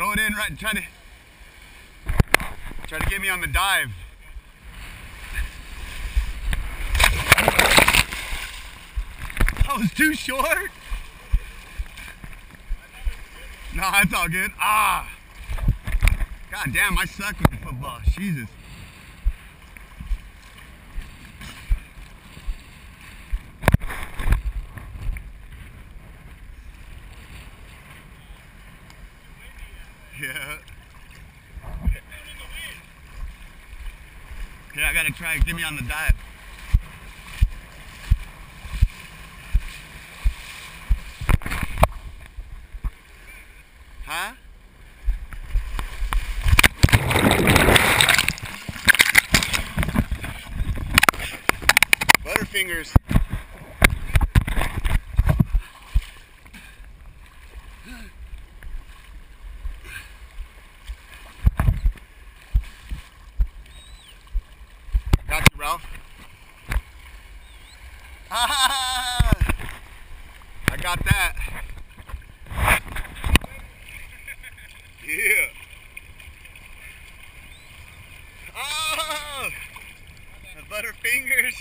Throw it in right. Try to try to get me on the dive. That was too short. No, it's all good. Ah. God damn, I suck with the football. Jesus. Yeah. Okay, I gotta try. Get me on the dive. Huh? Butterfingers. I got that. Yeah. Oh, the butterfingers.